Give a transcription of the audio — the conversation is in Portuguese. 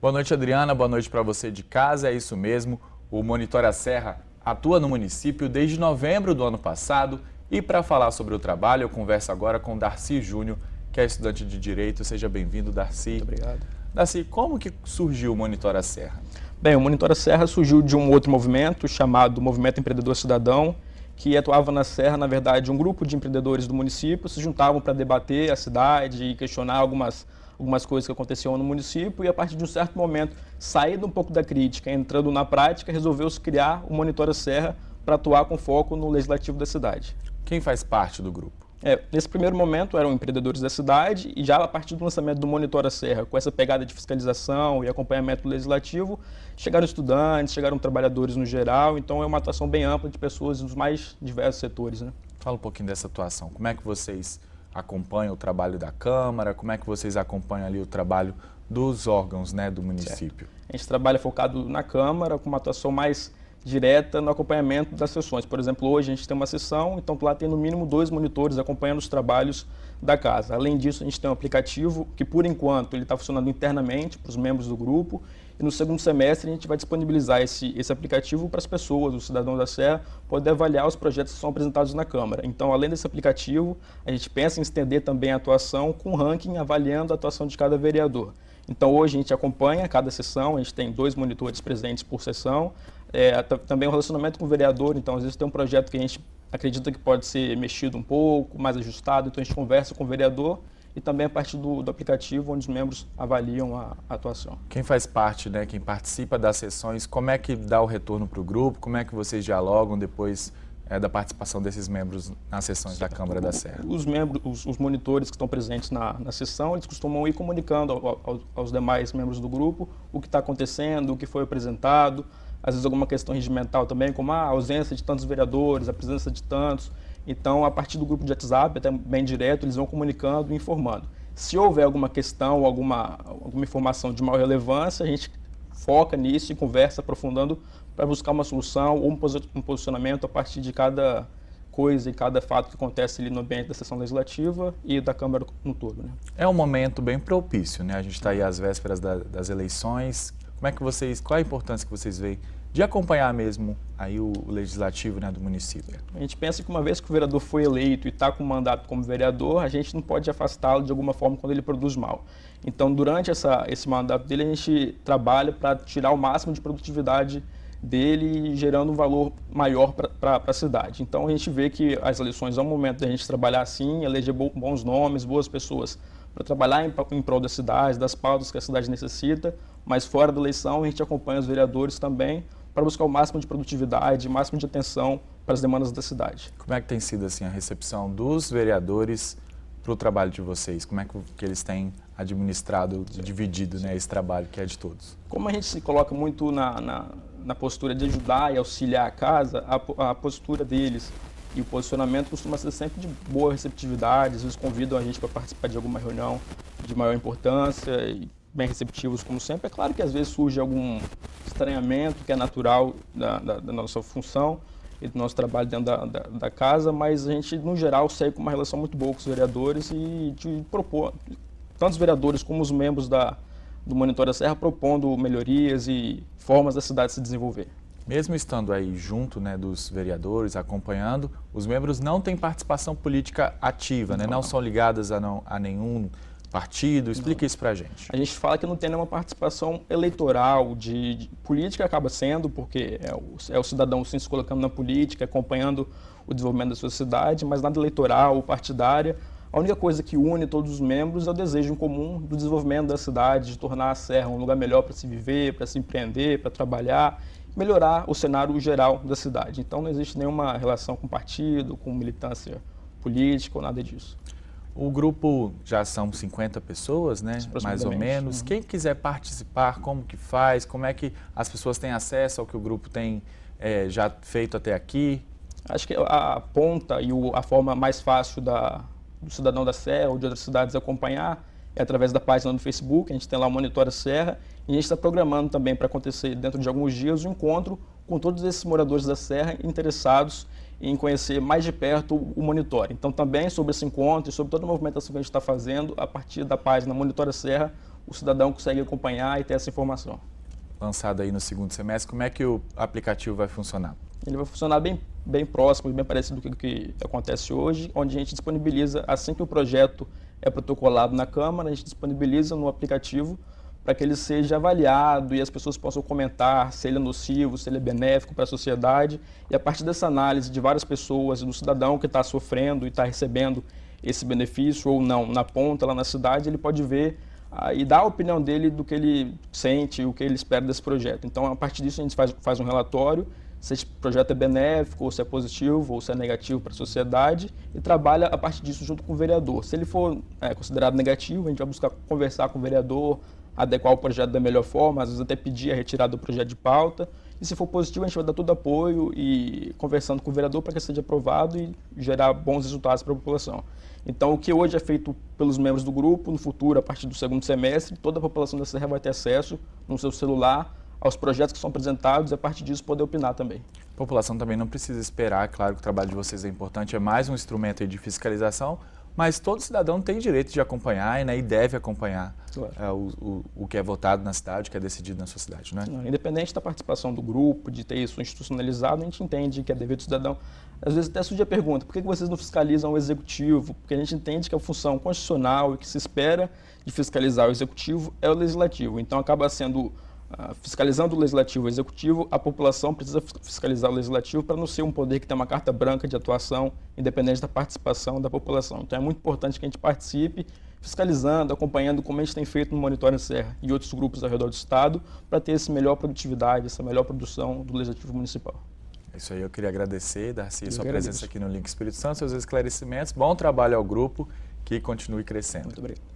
Boa noite, Adriana. Boa noite para você de casa. É isso mesmo. O Monitora Serra atua no município desde novembro do ano passado. E para falar sobre o trabalho, eu converso agora com Darcy Júnior, que é estudante de Direito. Seja bem-vindo, Darcy. Muito obrigado. Darcy, como que surgiu o Monitora Serra? Bem, o Monitora Serra surgiu de um outro movimento chamado Movimento Empreendedor Cidadão, que atuava na Serra, na verdade, um grupo de empreendedores do município se juntavam para debater a cidade e questionar algumas, algumas coisas que aconteciam no município e a partir de um certo momento, saindo um pouco da crítica, entrando na prática, resolveu-se criar o Monitora Serra para atuar com foco no legislativo da cidade. Quem faz parte do grupo? É, nesse primeiro momento eram empreendedores da cidade e já a partir do lançamento do Monitora Serra, com essa pegada de fiscalização e acompanhamento legislativo, chegaram estudantes, chegaram trabalhadores no geral, então é uma atuação bem ampla de pessoas dos mais diversos setores. Né? Fala um pouquinho dessa atuação. Como é que vocês acompanham o trabalho da Câmara? Como é que vocês acompanham ali o trabalho dos órgãos né, do município? Certo. A gente trabalha focado na Câmara, com uma atuação mais direta no acompanhamento das sessões. Por exemplo, hoje a gente tem uma sessão, então lá tem no mínimo dois monitores acompanhando os trabalhos da casa. Além disso, a gente tem um aplicativo que, por enquanto, ele está funcionando internamente para os membros do grupo e no segundo semestre a gente vai disponibilizar esse, esse aplicativo para as pessoas, os cidadãos da Serra, poder avaliar os projetos que são apresentados na Câmara. Então, além desse aplicativo, a gente pensa em estender também a atuação com ranking avaliando a atuação de cada vereador. Então, hoje a gente acompanha cada sessão, a gente tem dois monitores presentes por sessão, é, também o relacionamento com o vereador, então às vezes tem um projeto que a gente acredita que pode ser mexido um pouco, mais ajustado, então a gente conversa com o vereador e também a partir do, do aplicativo onde os membros avaliam a, a, atuação. Quem faz parte, né, quem participa das sessões, como é que dá o retorno para o grupo, como é que vocês dialogam depois é, da participação desses membros nas sessões certo. da Câmara da Serra? Os membros, os, os, monitores que estão presentes na, na sessão, eles costumam ir comunicando ao, ao, aos demais membros do grupo o que está acontecendo, o que foi apresentado, às vezes alguma questão regimental também, como a ausência de tantos vereadores, a presença de tantos. Então, a partir do grupo de WhatsApp, até bem direto, eles vão comunicando e informando. Se houver alguma questão, alguma, alguma informação de maior relevância, a gente foca nisso e conversa aprofundando para buscar uma solução ou um posicionamento a partir de cada coisa e cada fato que acontece ali no ambiente da sessão legislativa e da Câmara no todo. Né? É um momento bem propício, né? A gente está aí às vésperas da, das eleições. Como é que vocês, qual a importância que vocês veem de acompanhar mesmo aí o, legislativo né, do município? A gente pensa que uma vez que o vereador foi eleito e está com mandato como vereador, a gente não pode afastá-lo de alguma forma quando ele produz mal. Então, durante essa, esse mandato dele, a gente trabalha para tirar o máximo de produtividade dele, gerando um valor maior para a cidade. Então, a gente vê que as eleições é um momento da gente trabalhar assim, eleger bons nomes, boas pessoas para trabalhar em, em prol da cidade, das pautas que a cidade necessita, mas fora da eleição a gente acompanha os vereadores também para buscar o máximo de produtividade, o máximo de atenção para as demandas da cidade. Como é que tem sido assim a recepção dos vereadores para o trabalho de vocês? Como é que, que eles têm administrado, dividido né, esse trabalho que é de todos? Como a gente se coloca muito na, na, na postura de ajudar e auxiliar a casa, a, a postura deles e o posicionamento costuma ser sempre de boa receptividade, às vezes convidam a gente para participar de alguma reunião de maior importância e bem receptivos como sempre. É claro que às vezes surge algum estranhamento que é natural da, da, da nossa função e do nosso trabalho dentro da, da, da, casa, mas a gente, no geral, segue com uma relação muito boa com os vereadores e de propor, tanto os vereadores como os membros da, do Monitor da Serra, propondo melhorias e formas da cidade se desenvolver. Mesmo estando aí junto né, dos vereadores, acompanhando, os membros não têm participação política ativa, né? não, né? não, não. são ligadas a, não, a nenhum partido? Explica não. isso para a gente. A gente fala que não tem nenhuma participação eleitoral, de, de política acaba sendo, porque é o, é o cidadão sim se colocando na política, acompanhando o desenvolvimento da sociedade, mas nada eleitoral ou partidária. A única coisa que une todos os membros é o desejo em comum do desenvolvimento da cidade, de tornar a Serra um lugar melhor para se viver, para se empreender, para trabalhar melhorar o cenário geral da cidade. Então não existe nenhuma relação com partido, com militância política ou nada disso. O grupo já são 50 pessoas, né? Mais ou menos. Uhum. Quem quiser participar, como que faz? Como é que as pessoas têm acesso ao que o grupo tem é, já feito até aqui? Acho que a ponta e o, a forma mais fácil da, do cidadão da Serra ou de outras cidades acompanhar é através da página do Facebook, a gente tem lá o Monitora Serra, e a gente está programando também para acontecer dentro de alguns dias um encontro com todos esses moradores da Serra interessados em conhecer mais de perto o Monitora. Então também sobre esse encontro e sobre toda a movimentação que a gente está fazendo, a partir da página Monitora Serra, o cidadão consegue acompanhar e ter essa informação. Lançado aí no segundo semestre, como é que o aplicativo vai funcionar? Ele vai funcionar bem, bem próximo, bem parecido com o que acontece hoje, onde a gente disponibiliza, assim que o projeto é protocolado na Câmara, a gente disponibiliza no aplicativo para que ele seja avaliado e as pessoas possam comentar se ele é nocivo, se ele é benéfico para a sociedade. E a partir dessa análise de várias pessoas, do cidadão que está sofrendo e está recebendo esse benefício ou não na ponta, lá na cidade, ele pode ver ah, e dar a opinião dele do que ele sente, o que ele espera desse projeto. Então, a partir disso, a gente faz, faz um relatório se esse projeto é benéfico, ou se é positivo, ou se é negativo para a sociedade, e trabalha a partir disso junto com o vereador. Se ele for é, considerado negativo, a gente vai buscar conversar com o vereador, adequar o projeto da melhor forma, às vezes até pedir a retirada do projeto de pauta. E se for positivo, a gente vai dar todo apoio e conversando com o vereador para que seja aprovado e gerar bons resultados para a população. Então, o que hoje é feito pelos membros do grupo, no futuro, a partir do segundo semestre, toda a população da Serra vai ter acesso no seu celular aos projetos que são apresentados e a partir disso poder opinar também. A população também não precisa esperar, claro que o trabalho de vocês é importante, é mais um instrumento de fiscalização, mas todo cidadão tem direito de acompanhar né, e deve acompanhar claro. é, o, o, o, que é votado na cidade, o que é decidido na sua cidade. Né? Não, independente da participação do grupo, de ter isso institucionalizado, a gente entende que é dever do cidadão. Às vezes até surge a pergunta, por que vocês não fiscalizam o executivo? Porque a gente entende que a função constitucional e que se espera de fiscalizar o executivo é o legislativo. Então acaba sendo fiscalizando o legislativo e o executivo, a população precisa fiscalizar o legislativo para não ser um poder que tem uma carta branca de atuação independente da participação da população. Então é muito importante que a gente participe fiscalizando, acompanhando como a gente tem feito no Monitoring Serra e outros grupos ao redor do Estado para ter essa melhor produtividade, essa melhor produção do Legislativo Municipal. É isso aí, eu queria agradecer, Darcy, eu sua presença aqui no Link Espírito Santo, seus esclarecimentos. Bom trabalho ao grupo, que continue crescendo. Muito obrigado.